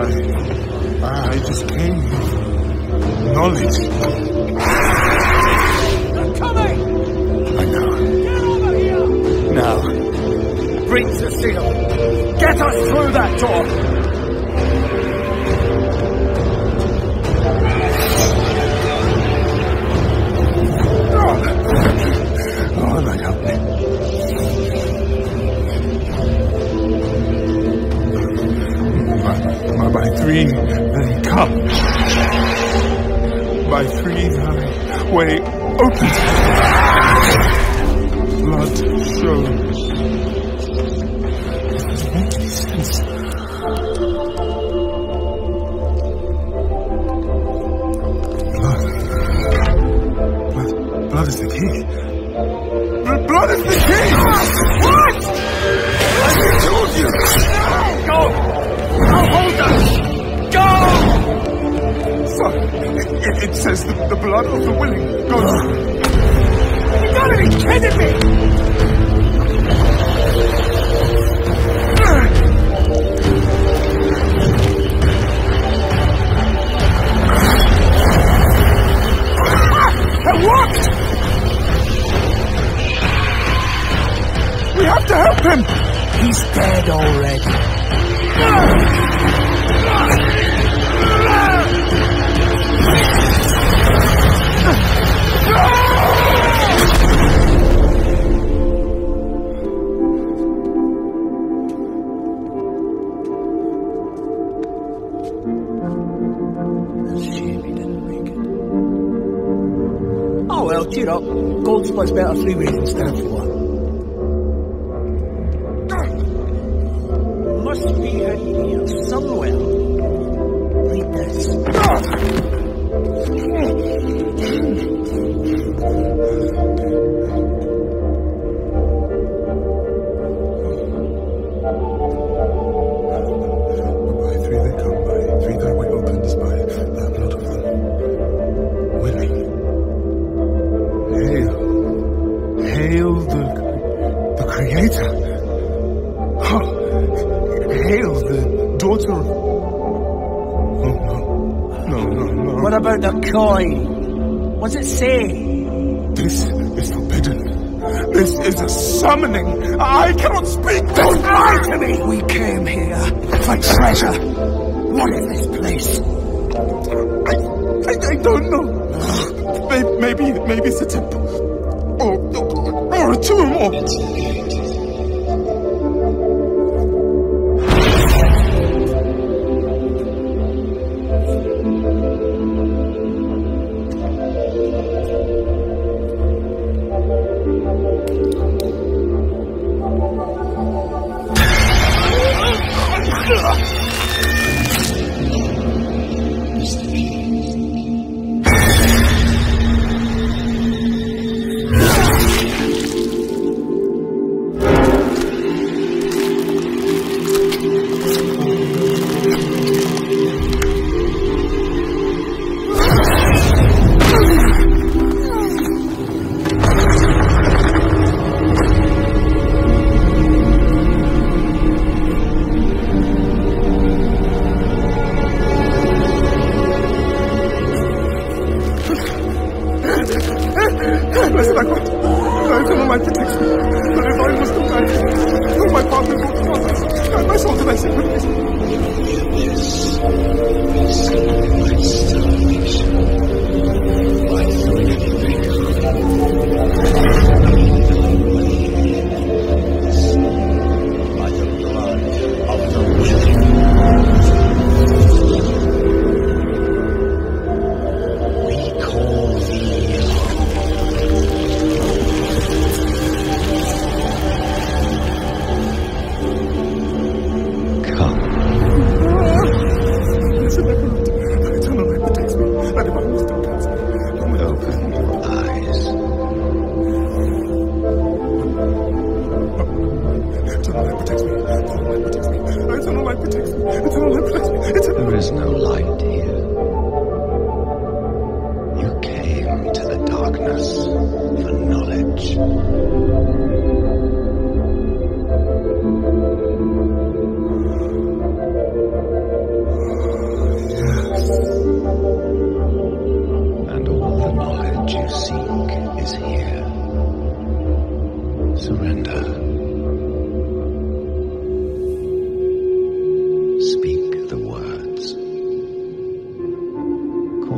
I, I just came with knowledge. They're coming! I know. Get over here! Now, breach the seal. Get us through that door. Says the, the blood of the willing goes. You gotta be kidding me! Gold split's better three ways instead of four. Must be in here somewhere. Read this. By the coin? What's it say? This is forbidden. This is a summoning. I cannot speak. Don't lie to me. We came here for treasure. What is this place? I, I, I don't know. Maybe, maybe, maybe it's a temple. Or, or, or a tomb. Or...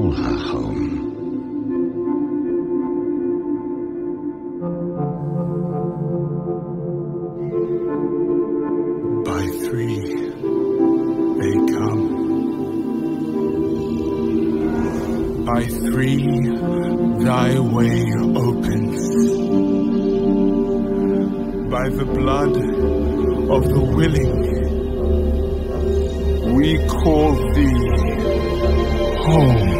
Call her home. By three, they come. By three, thy way opens. By the blood of the willing, we call thee home.